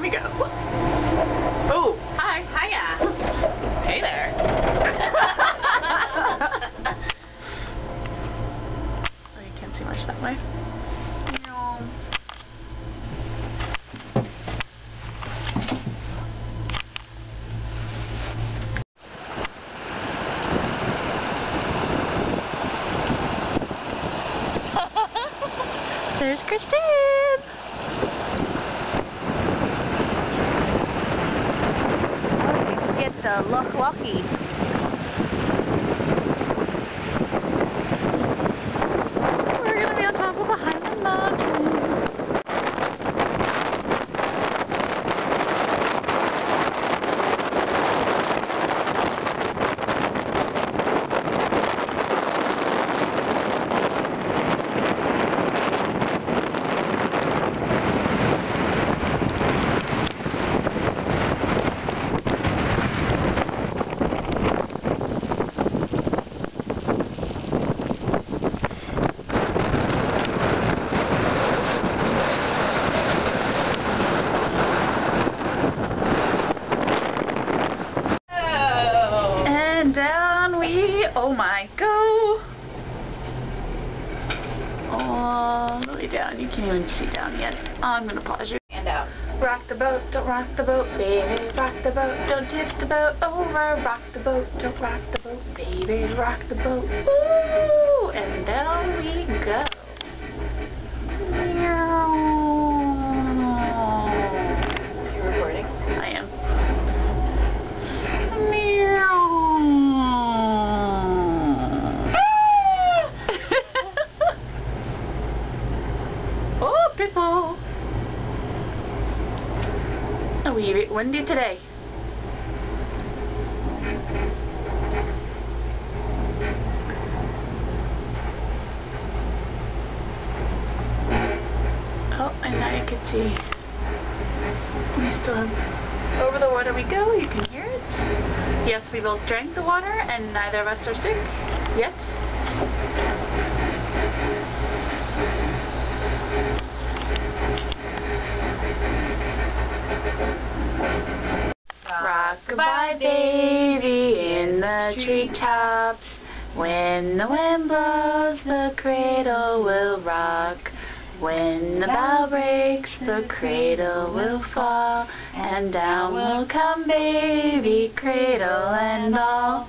Let me go. Oh. Hi. Hiya. Hey there. oh, you can't see much that way. No. There's Christine. To Loch Lochy. We're gonna be on top of a Highland Mountain. And down oh my, go. The way down. You can't even see down yet. I'm gonna pause you. Hand out. Rock the boat, don't rock the boat, baby. Rock the boat, don't tip the boat over. Rock the boat, don't rock the boat, baby. Rock the boat. Ooh, and down we go. A wee bit windy today. Oh, and now you can see. We still have over the water we go, you can hear it. Yes, we both drank the water and neither of us are sick yet. Rock-a-bye baby in the treetops. When the wind blows, the cradle will rock. When the bough breaks, the cradle will fall, and down will come baby, cradle and all.